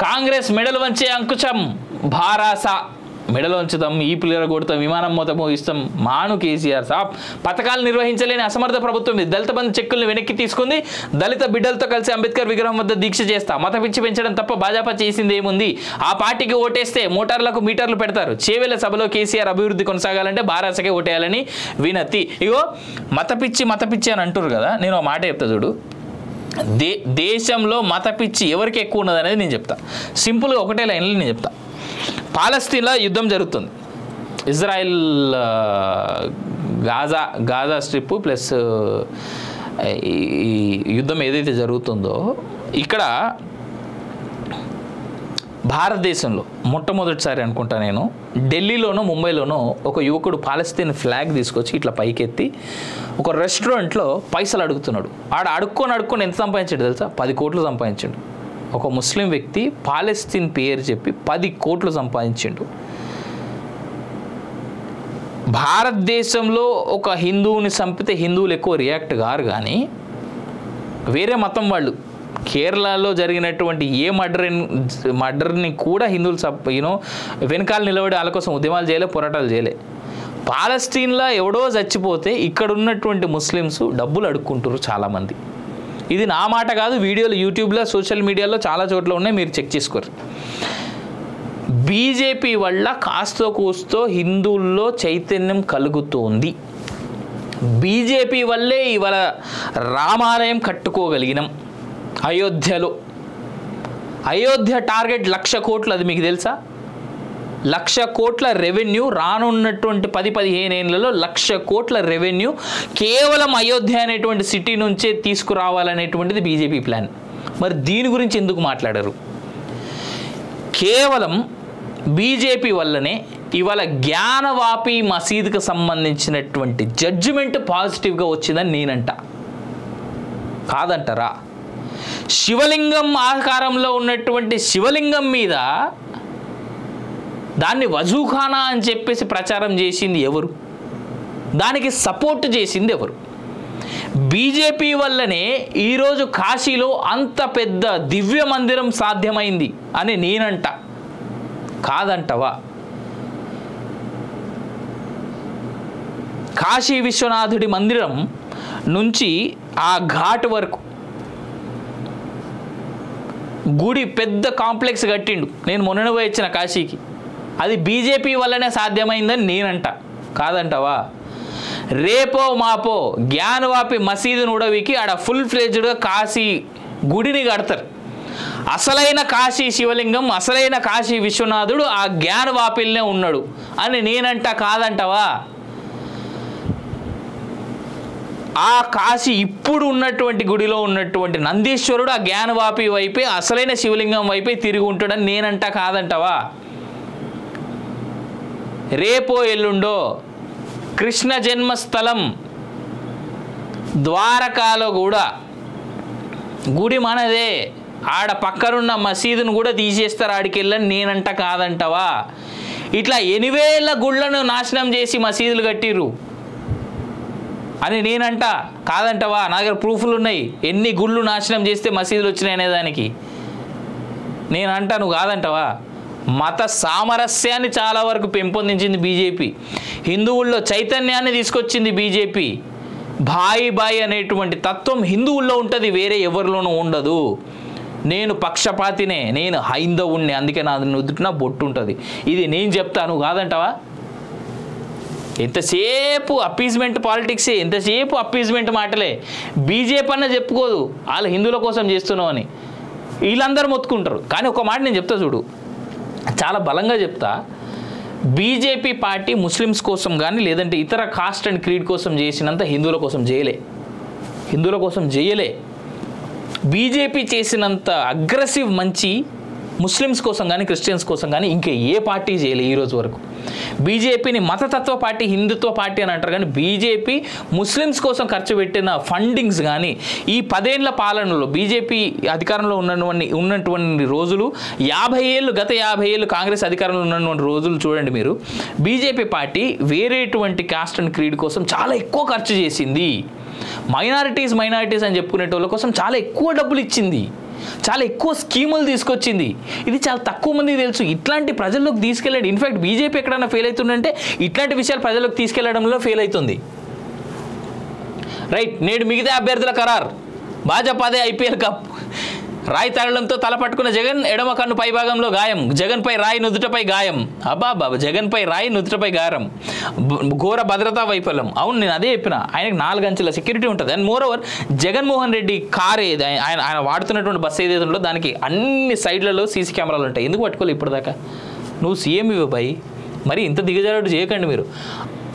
కాంగ్రెస్ మెడలు వంచే అంకుశం భారాస. మెడలు వంచుతాం ఈ పిల్లల కొడతాం విమానం మూత మోగిస్తాం మాను కేసీఆర్ సాబ్. పథకాలు నిర్వహించలేని అసమర్థ ప్రభుత్వం దళిత బంధు చెక్కుల్ని వెనక్కి తీసుకుంది. దళిత బిడ్డలతో కలిసి అంబేద్కర్ విగ్రహం వద్ద దీక్ష చేస్తా. మత పిచ్చి పెంచడం తప్ప భాజపా చేసింది ఏముంది? ఆ పార్టీకి ఓటేస్తే మోటార్లకు మీటర్లు పెడతారు. చేవేల సభలో కేసీఆర్ అభివృద్ధి కొనసాగాలంటే బారాసకే ఓటేయాలని వినతి. ఇగో మత పిచ్చి మత పిచ్చి అని అంటారు కదా? నేను ఒక మాట చెప్తా చూడు. దే దేశంలో మత పిచ్చి ఎవరికి ఎక్కువ ఉన్నది అనేది నేను చెప్తా. సింపుల్గా ఒకటే లైన్లో నేను చెప్తా. పాలస్తీన్లో యుద్ధం జరుగుతుంది. Israel Gaza Gaza strip plus ఈ యుద్ధం ఏదైతే జరుగుతుందో ఇక్కడ భారతదేశంలో మొట్టమొదటిసారి అనుకుంటా నేను ఢిల్లీలోనో ముంబైలోనో ఒక యువకుడు పాలస్తీన్ ఫ్లాగ్ తీసుకొచ్చి ఇట్లా పైకెత్తి ఒక రెస్టారెంట్లో పైసలు అడుగుతున్నాడు. ఆడ అడుక్కొని అడుక్కొని ఎంత సంపాదించాడు తెలుసా? పది కోట్లు సంపాదించాడు. ఒక ముస్లిం వ్యక్తి పాలస్తీన్ పేరు చెప్పి పది కోట్లు సంపాదించిండు. భారతదేశంలో ఒక హిందువుని చంపితే హిందువులు ఎక్కువ రియాక్ట్ కారు కానీ వేరే మతం వాళ్ళు కేరళలో జరిగినటువంటి ఏ మర్డర్ మర్డర్ని కూడా హిందువులు సప్ యూనో వెనకాల నిలబడి వాళ్ళ కోసం ఉద్యమాలు చేయలే పోరాటాలు చేయలే. పాలస్తీన్లో ఎవడో చచ్చిపోతే ఇక్కడ ఉన్నటువంటి ముస్లిమ్స్ డబ్బులు అడుక్కుంటారు చాలామంది. ఇది నా మాట కాదు వీడియోలు యూట్యూబ్లో సోషల్ మీడియాలో చాలా చోట్ల ఉన్నాయి మీరు చెక్ చేసుకోరు. బీజేపీ వల్ల కాస్తో కూస్తో హిందువుల్లో చైతన్యం కలుగుతోంది. బీజేపీ వల్లే ఇవాళ రామాలయం కట్టుకోగలిగినాం. అయోధ్యలో. అయోధ్య టార్గెట్ లక్ష కోట్లు అది మీకు తెలుసా? లక్ష కోట్ల రెవెన్యూ రానున్నటువంటి పది పదిహేను ఏళ్ళలో లక్ష కోట్ల రెవెన్యూ కేవలం అయోధ్య అనేటువంటి సిటీ నుంచే తీసుకురావాలనేటువంటిది బీజేపీ ప్లాన్. మరి దీని గురించి ఎందుకు మాట్లాడరు? కేవలం బీజేపీ వల్లనే ఇవాళ జ్ఞానవాపి మసీదుకు సంబంధించినటువంటి జడ్జిమెంట్ పాజిటివ్గా వచ్చిందని నేనంట. కాదంటారా? శివలింగం ఆకారంలో ఉన్నటువంటి శివలింగం మీద దాన్ని వజూఖానా అని చెప్పేసి ప్రచారం చేసింది ఎవరు? దానికి సపోర్ట్ చేసింది ఎవరు? బీజేపీ వల్లనే ఈరోజు కాశీలో అంత పెద్ద దివ్య మందిరం సాధ్యమైంది అని నేనంట. కాదంటవా? కాశీ విశ్వనాథుడి మందిరం నుంచి ఆ ఘాట్ వరకు గుడి పెద్ద కాంప్లెక్స్ కట్టిండు. నేను మొన్న పోయి వచ్చిన కాశీకి. అది బీజేపీ వల్లనే సాధ్యమైందని నేనంట. కాదంటవా? రేపో మాపో జ్ఞానవాపి మసీదును ఉడవికి ఆడ ఫుల్ ఫ్లెజ్డ్గా కాశీ గుడిని కడతారు. అసలైన కాశీ శివలింగం అసలైన కాశీ విశ్వనాథుడు ఆ జ్ఞానవాపిల్నే ఉన్నాడు. అని నేనంట కాదంటవా? ఆ కాశీ ఇప్పుడు ఉన్నటువంటి గుడిలో ఉన్నటువంటి నందీశ్వరుడు ఆ జ్ఞానవాపి వైపే అసలైన శివలింగం వైపే తిరిగి ఉంటాడని నేనంట కాదంటవా? రేపో ఎల్లుండో కృష్ణ జన్మస్థలం ద్వారకాలో కూడా. గుడి మనదే. ఆడ పక్కనున్న మసీదును కూడా తీసేస్తారు ఆడికెళ్ళని నేనంట కాదంటవా? ఇట్లా ఎనివేల గుళ్ళను నాశనం చేసి మసీదులు కట్టిర్రు. అని నేనంట. కాదంటవా నా దగ్గర ప్రూఫ్లు ఉన్నాయి ఎన్ని గుళ్ళు నాశనం చేస్తే మసీదులు వచ్చినాయి అనే దానికి. నేనంట నువ్వు కాదంటవా? మత సామరస్యాన్ని చాలా వరకు పెంపొందించింది బీజేపీ. హిందువుల్లో చైతన్యాన్ని తీసుకొచ్చింది బీజేపీ. బాయి బాయి అనేటువంటి తత్వం హిందువుల్లో ఉంటుంది వేరే ఎవరిలోనూ ఉండదు. నేను పక్షపాతినే నేను హైందవుణ్ణి అందుకే నా నుదుటిన బొట్టు ఉంటుంది. ఇది నేను చెప్తాను కాదంటవా? ఎంతసేపు అప్పీజ్మెంట్ పాలిటిక్సే ఎంతసేపు అప్పీజ్మెంట్ మాటలే? బీజేపీ అన్న చెప్పుకోదు. వాళ్ళు హిందువుల కోసం చేస్తున్నావు అని. వీళ్ళందరూ మొత్తుకుంటారు. కానీ ఒక మాట నేను చెప్తా చూడు. చాలా బలంగా చెప్తా. బీజేపీ పార్టీ ముస్లిమ్స్ కోసం కానీ లేదంటే ఇతర కాస్ట్ అండ్ క్రీడ్ కోసం చేసినంత హిందువుల కోసం చేయలే. హిందువుల కోసం చేయలే. బీజేపీ చేసినంత అగ్రెసివ్ మంచి ముస్లిమ్స్ కోసం కానీ క్రిస్టియన్స్ కోసం కానీ ఇంకా ఏ పార్టీ చేయలేదు ఈరోజు వరకు. బీజేపీని మతతత్వ పార్టీ హిందుత్వ పార్టీ అని అంటారు కానీ బీజేపీ ముస్లిమ్స్ కోసం ఖర్చు పెట్టిన ఫండింగ్స్ కానీ ఈ పదేళ్ళ పాలనలో బీజేపీ అధికారంలో ఉన్నటువంటి ఉన్నటువంటి రోజులు యాభై ఏళ్ళు గత యాభై ఏళ్ళు కాంగ్రెస్ అధికారంలో ఉన్నటువంటి రోజులు చూడండి మీరు. బీజేపీ పార్టీ వేరేటువంటి కాస్ట్ అండ్ క్రీడ్ కోసం చాలా ఎక్కువ ఖర్చు చేసింది. మైనారిటీస్ మైనారిటీస్ అని చెప్పుకునేటోళ్ళ కోసం చాలా ఎక్కువ డబ్బులు ఇచ్చింది. చాలా ఎక్కువ స్కీములు తీసుకొచ్చింది. ఇది చాలా తక్కువ మందికి తెలుసు. ఇట్లాంటి ప్రజల్లోకి తీసుకెళ్ళండి. ఇన్ఫ్యాక్ట్ బీజేపీ ఎక్కడైనా ఫెయిల్ అవుతుందంటే ఇట్లాంటి విషయాలు ప్రజల్లోకి తీసుకెళ్ళడంలో ఫెయిల్ అవుతుంది. రైట్ నేడు మిగతా అభ్యర్థుల ఖరార్. భాజపాదే ఐపీఎల్ కప్. రాయి తరలంతో తల పట్టుకున్న జగన్ ఎడమ కన్ను పై భాగంలో గాయం. జగన్పై రాయి నుదుటపై గాయం. అబ్బా బాబా జగన్పై రాయి నుదుటపై గారం. ఘోర భద్రతా వైఫల్యం. అవును నేను అదే చెప్పిన. ఆయనకు నాలుగు అంచెల సెక్యూరిటీ ఉంటుంది. And moreover Jaganmohan Reddy car ఏది ఆయన ఆయన వాడుతున్నటువంటి బస్సు ఏదైతే ఉందో దానికి అన్ని సైడ్లలో సీసీ కెమెరాలు ఉంటాయి. ఎందుకు పట్టుకోవాలి ఇప్పటిదాకా? నువ్వు సీఎం ఇవ్వ భయ్ మరి ఇంత దిగజారుడు చేయకండి మీరు.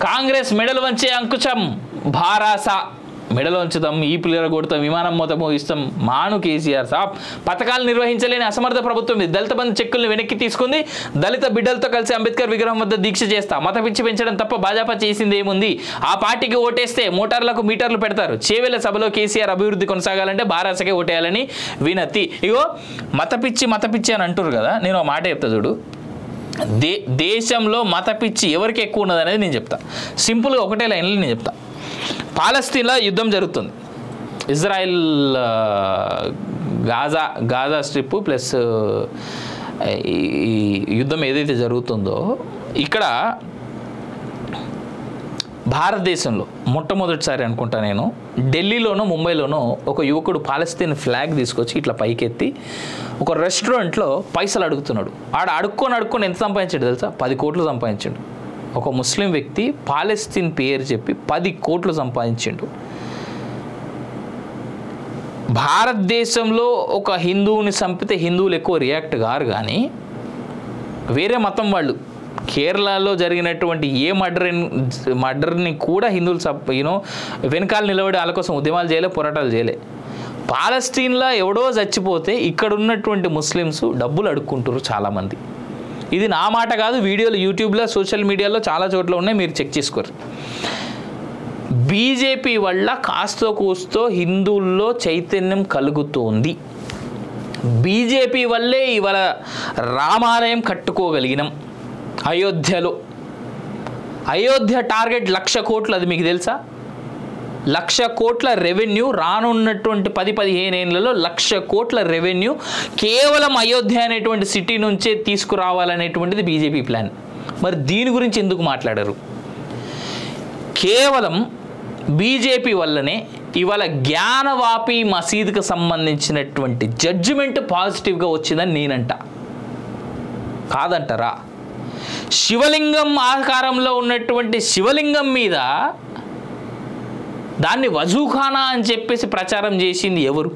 కాంగ్రెస్ మెడల్ వంచే అంకుశం. భారాస. మెడలో ఉంచుతాం ఈ పిల్లలు కొడతాం విమానం మొత్తం ఇస్తాం మాను కేసీఆర్ సాబ్. పథకాలు నిర్వహించలేని అసమర్థ ప్రభుత్వం ఇది. దళిత బంధు చెక్కుల్ని వెనక్కి తీసుకుంది. దళిత బిడ్డలతో కలిసి అంబేద్కర్ విగ్రహం వద్ద దీక్ష చేస్తా. మత పిచ్చి పెంచడం తప్ప భాజపా చేసింది ఏముంది? ఆ పార్టీకి ఓటేస్తే మోటార్లకు మీటర్లు పెడతారు. చేవెల సభలో కేసీఆర్ అభివృద్ధి కొనసాగాలంటే భారాసకే ఓటేయాలని వినతి. ఇగో మత పిచ్చి మత పిచ్చి అని అంటారు కదా? నేను ఒక మాట చెప్తా చూడు. దే దేశంలో మత పిచ్చి ఎవరికి ఎక్కువ ఉన్నది అనేది నేను చెప్తా. సింపుల్గా ఒకటే లైన్లో నేను చెప్తా. పాలస్తీన్లో యుద్ధం జరుగుతుంది. Israel Gaza Gaza strip plus ఈ ఈ యుద్ధం ఏదైతే జరుగుతుందో ఇక్కడ భారతదేశంలో మొట్టమొదటిసారి అనుకుంటా నేను ఢిల్లీలోనో ముంబైలోనో ఒక యువకుడు పాలస్తీన్ ఫ్లాగ్ తీసుకొచ్చి ఇట్లా పైకెత్తి ఒక రెస్టారెంట్లో పైసలు అడుగుతున్నాడు. ఆడ అడుక్కొని అడుక్కొని ఎంత సంపాదించాడు తెలుసా? పది కోట్లు సంపాదించాడు. ఒక ముస్లిం వ్యక్తి పాలస్తీన్ పేరు చెప్పి పది కోట్లు సంపాదించిండు. భారతదేశంలో ఒక హిందువుని చంపితే హిందువులు ఎక్కువ రియాక్ట్ కారు కానీ వేరే మతం వాళ్ళు కేరళలో జరిగినటువంటి ఏ మర్డర్ మర్డర్ని కూడా హిందువులు చంప యూనో వెనకాల నిలబడి వాళ్ళ కోసం ఉద్యమాలు చేయలే పోరాటాలు చేయలే. పాలస్తీన్లో ఎవడో చచ్చిపోతే ఇక్కడ ఉన్నటువంటి ముస్లిమ్స్ డబ్బులు అడుక్కుంటారు చాలామంది. ఇది నా మాట కాదు వీడియోలు యూట్యూబ్లో సోషల్ మీడియాలో చాలా చోట్ల ఉన్నాయి మీరు చెక్ చేసుకోరు. బీజేపీ వల్ల కాస్తో కూస్తో హిందువుల్లో చైతన్యం కలుగుతోంది. బీజేపీ వల్లే ఇవాళ రామాలయం కట్టుకోగలిగినాం. అయోధ్యలో. అయోధ్య టార్గెట్ లక్ష కోట్లు అది మీకు తెలుసా? లక్ష కోట్ల రెవెన్యూ రానున్నటువంటి పది పదిహేను ఏళ్ళలో లక్ష కోట్ల రెవెన్యూ కేవలం అయోధ్య అనేటువంటి సిటీ నుంచే తీసుకురావాలనేటువంటిది బీజేపీ ప్లాన్. మరి దీని గురించి ఎందుకు మాట్లాడరు? కేవలం బీజేపీ వల్లనే ఇవాళ జ్ఞానవాపి మసీదుకు సంబంధించినటువంటి జడ్జిమెంట్ పాజిటివ్గా వచ్చిందని నేనంట. కాదంటారా? శివలింగం ఆకారంలో ఉన్నటువంటి శివలింగం మీద దాన్ని వజూఖానా అని చెప్పేసి ప్రచారం చేసింది ఎవరు?